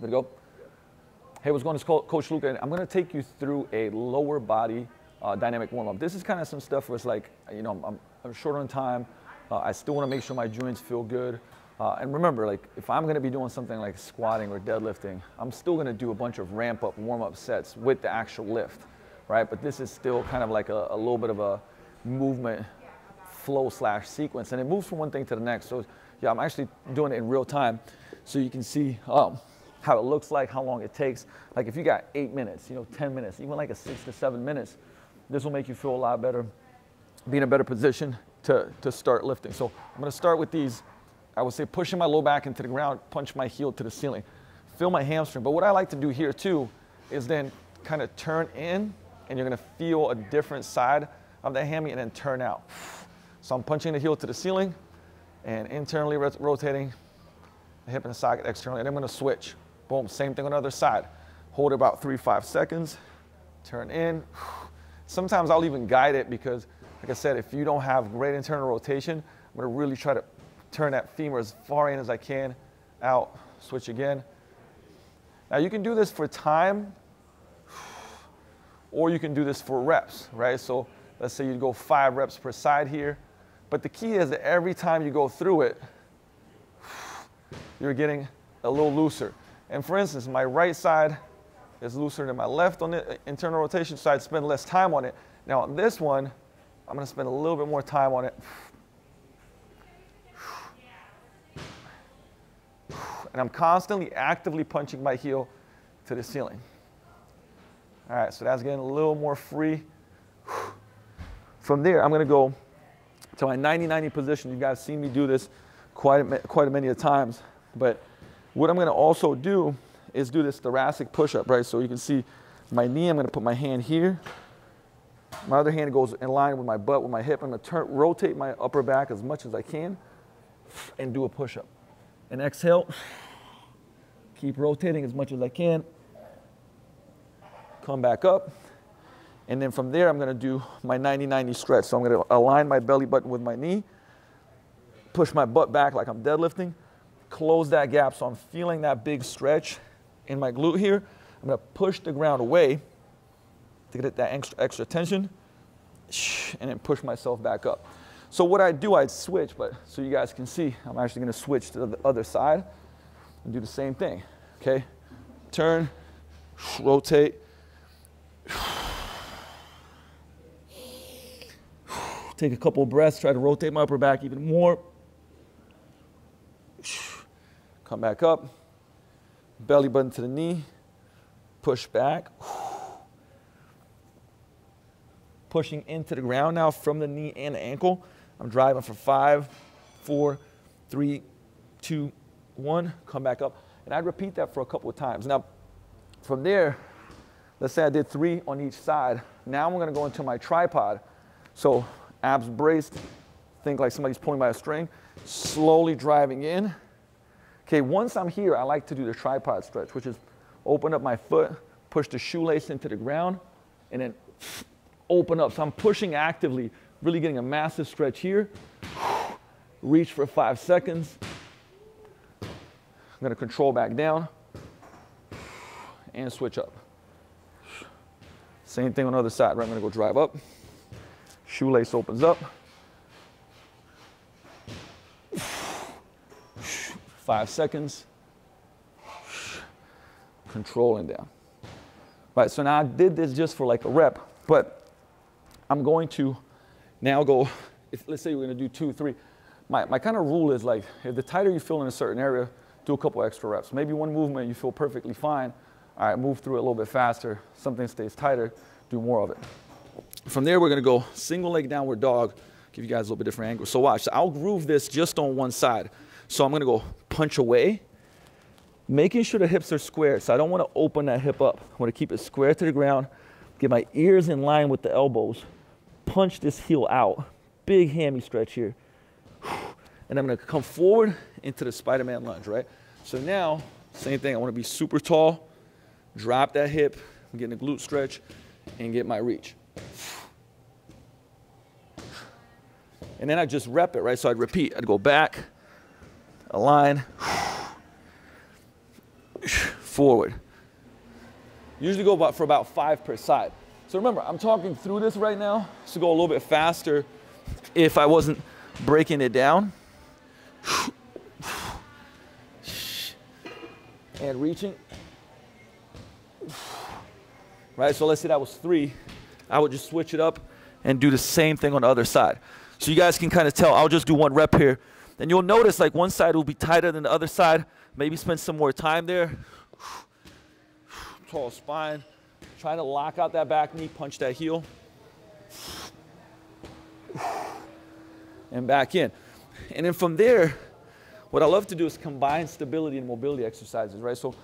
Good to go? Hey, what's going on? Coach Luka. I'm going to take you through a lower body uh, dynamic warm up. This is kind of some stuff where it's like, you know, I'm, I'm short on time. Uh, I still want to make sure my joints feel good. Uh, and remember, like if I'm going to be doing something like squatting or deadlifting, I'm still going to do a bunch of ramp up, warm up sets with the actual lift, right? But this is still kind of like a, a little bit of a movement flow slash sequence, and it moves from one thing to the next. So yeah, I'm actually doing it in real time, so you can see um, how it looks like, how long it takes. Like if you got eight minutes, you know, 10 minutes, even like a six to seven minutes, this will make you feel a lot better, be in a better position to, to start lifting. So I'm gonna start with these, I would say pushing my low back into the ground, punch my heel to the ceiling, feel my hamstring. But what I like to do here too is then kind of turn in and you're gonna feel a different side of the hammy and then turn out. So I'm punching the heel to the ceiling and internally rotating the hip and the socket externally. And I'm gonna switch. Boom, same thing on the other side. Hold it about three, five seconds, turn in. Sometimes I'll even guide it because, like I said, if you don't have great internal rotation, I'm gonna really try to turn that femur as far in as I can, out, switch again. Now you can do this for time, or you can do this for reps, right? So let's say you go five reps per side here, but the key is that every time you go through it, you're getting a little looser. And for instance, my right side is looser than my left on the internal rotation, so I'd spend less time on it. Now on this one, I'm gonna spend a little bit more time on it. And I'm constantly actively punching my heel to the ceiling. All right, so that's getting a little more free. From there, I'm gonna go to my 90-90 position. You guys seen me do this quite a, quite a many times. But what I'm gonna also do is do this thoracic push-up, right? So you can see my knee, I'm gonna put my hand here. My other hand goes in line with my butt, with my hip. I'm gonna turn, rotate my upper back as much as I can and do a push-up. And exhale, keep rotating as much as I can. Come back up. And then from there, I'm gonna do my 90-90 stretch. So I'm gonna align my belly button with my knee, push my butt back like I'm deadlifting, close that gap so I'm feeling that big stretch in my glute here. I'm gonna push the ground away to get that extra, extra tension, and then push myself back up. So what I do, I'd switch, but so you guys can see, I'm actually gonna switch to the other side and do the same thing, okay? Turn, rotate, Take a couple breaths, try to rotate my upper back even more. Come back up. Belly button to the knee. Push back. Pushing into the ground now from the knee and the ankle. I'm driving for five, four, three, two, one. Come back up. And I'd repeat that for a couple of times. Now, from there, let's say I did three on each side. Now I'm gonna go into my tripod. So abs braced, think like somebody's pulling by a string, slowly driving in. Okay, once I'm here, I like to do the tripod stretch, which is open up my foot, push the shoelace into the ground, and then open up. So I'm pushing actively, really getting a massive stretch here. Reach for five seconds. I'm gonna control back down and switch up. Same thing on the other side, right? I'm gonna go drive up. Shoelace opens up. Five seconds. Controlling down. Right, so now I did this just for like a rep, but I'm going to now go, if, let's say we're gonna do two, three. My, my kind of rule is like, if the tighter you feel in a certain area, do a couple extra reps. Maybe one movement you feel perfectly fine. All right, move through it a little bit faster. Something stays tighter, do more of it. From there, we're gonna go single leg downward dog, give you guys a little bit different angle. So watch, so I'll groove this just on one side. So I'm gonna go punch away, making sure the hips are square. So I don't wanna open that hip up. I wanna keep it square to the ground, get my ears in line with the elbows, punch this heel out. Big hammy stretch here. And I'm gonna come forward into the Spider-Man lunge, right? So now, same thing, I wanna be super tall, drop that hip, I'm getting a glute stretch, and get my reach. And then I just rep it, right? So I'd repeat. I'd go back, align, forward. Usually go about for about five per side. So remember, I'm talking through this right now, so go a little bit faster if I wasn't breaking it down. And reaching. Right, so let's say that was three. I would just switch it up and do the same thing on the other side. So you guys can kind of tell, I'll just do one rep here. And you'll notice like one side will be tighter than the other side. Maybe spend some more time there. Tall spine. Try to lock out that back knee, punch that heel. And back in. And then from there, what I love to do is combine stability and mobility exercises, right? So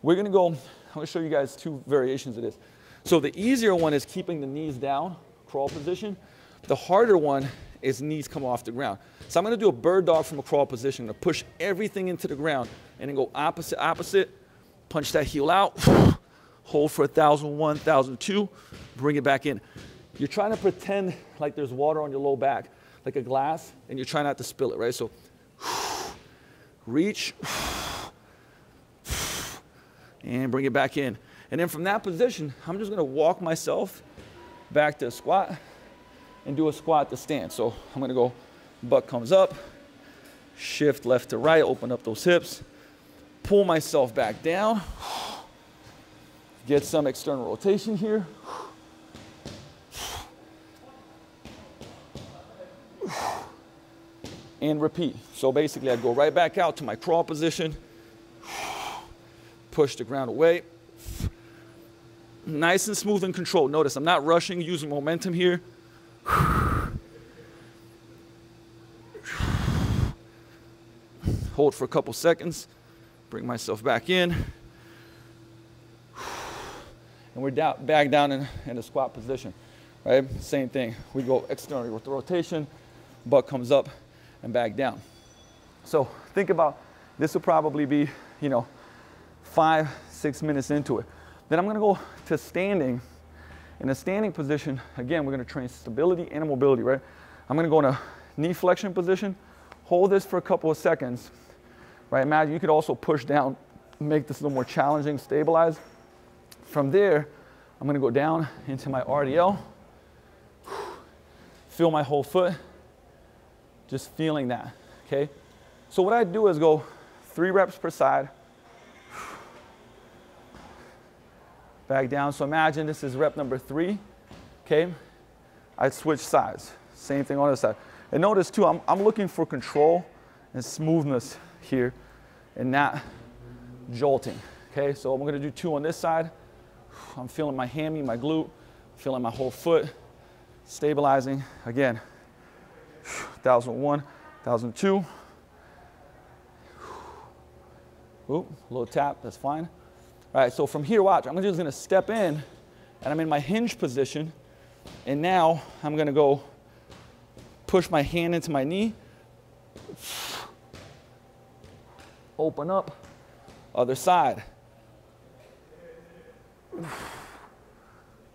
we're gonna go, I'm gonna show you guys two variations of this. So the easier one is keeping the knees down, crawl position. The harder one is knees come off the ground. So I'm gonna do a bird dog from a crawl position, Going to push everything into the ground and then go opposite, opposite, punch that heel out, hold for 1,001, 1,002, bring it back in. You're trying to pretend like there's water on your low back, like a glass, and you're trying not to spill it, right? So reach, and bring it back in. And then from that position, I'm just gonna walk myself back to a squat and do a squat to stand. So I'm gonna go, butt comes up, shift left to right, open up those hips, pull myself back down, get some external rotation here. And repeat. So basically, I'd go right back out to my crawl position, push the ground away. Nice and smooth and controlled. Notice I'm not rushing, using momentum here. Hold for a couple seconds. Bring myself back in. And we're down, back down in, in squat position, right? Same thing. We go externally with the rotation, butt comes up and back down. So think about, this will probably be, you know, five, six minutes into it. Then I'm gonna go to standing. In a standing position, again, we're gonna train stability and mobility, right? I'm gonna go in a knee flexion position, hold this for a couple of seconds, right? Imagine you could also push down, make this a little more challenging, stabilize. From there, I'm gonna go down into my RDL, feel my whole foot, just feeling that, okay? So what I do is go three reps per side, back down. So imagine this is rep number three, okay? I'd switch sides, same thing on the side. And notice too, I'm, I'm looking for control and smoothness here and not jolting, okay? So I'm gonna do two on this side. I'm feeling my hammy, my glute, feeling my whole foot, stabilizing. Again, 1001, 1002. Oop, a little tap, that's fine. All right, so from here, watch, I'm just gonna step in and I'm in my hinge position. And now I'm gonna go push my hand into my knee, open up, other side.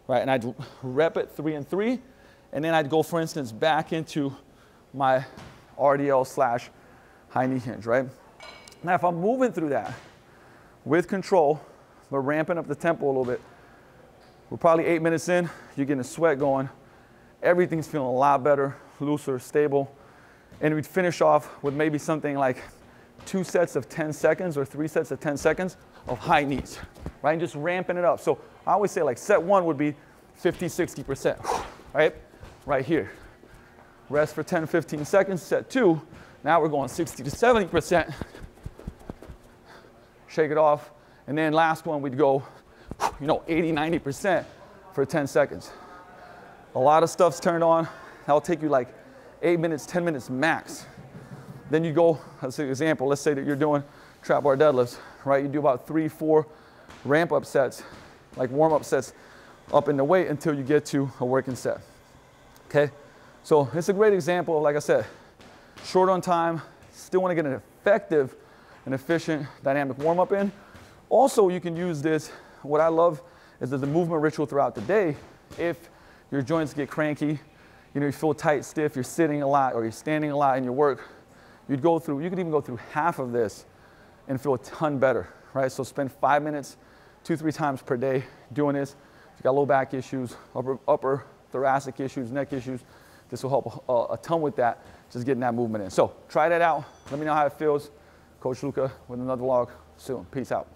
Right, and I'd rep it three and three, and then I'd go, for instance, back into my RDL slash high knee hinge, right? Now, if I'm moving through that with control, we're ramping up the tempo a little bit. We're probably eight minutes in, you're getting a sweat going. Everything's feeling a lot better, looser, stable. And we'd finish off with maybe something like two sets of 10 seconds or three sets of 10 seconds of high knees, right? And just ramping it up. So I always say like set one would be 50, 60%, right? Right here. Rest for 10, 15 seconds. Set two, now we're going 60 to 70%. Shake it off, and then last one, we'd go, you know, 80, 90% for 10 seconds. A lot of stuff's turned on. That'll take you like eight minutes, 10 minutes max. Then you go, as an example, let's say that you're doing trap bar deadlifts, right? You do about three, four ramp up sets, like warm up sets up in the weight until you get to a working set. Okay? So it's a great example, like I said, short on time, still want to get an effective and efficient dynamic warm up in, also, you can use this. What I love is a movement ritual throughout the day. If your joints get cranky, you know, you feel tight, stiff, you're sitting a lot or you're standing a lot in your work, you'd go through, you could even go through half of this and feel a ton better, right? So spend five minutes, two, three times per day doing this. If you got low back issues, upper, upper thoracic issues, neck issues, this will help a, a ton with that, just getting that movement in. So try that out. Let me know how it feels. Coach Luka with another vlog soon. Peace out.